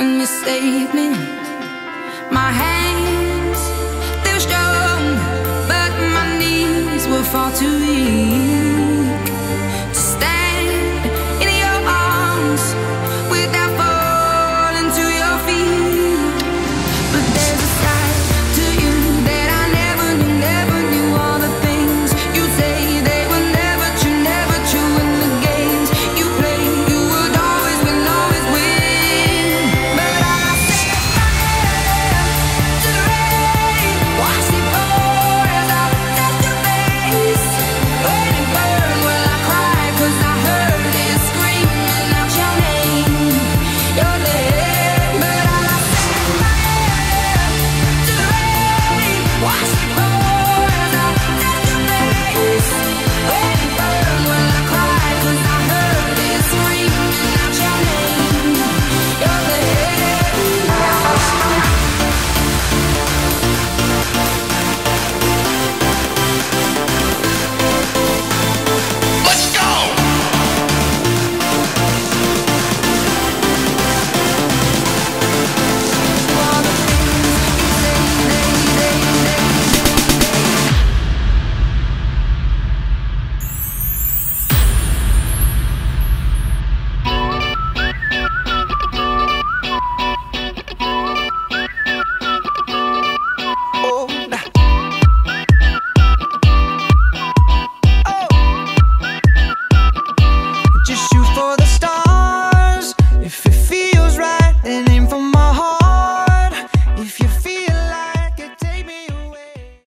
when you saved me. My hands, they were strong, but my knees were far too weak.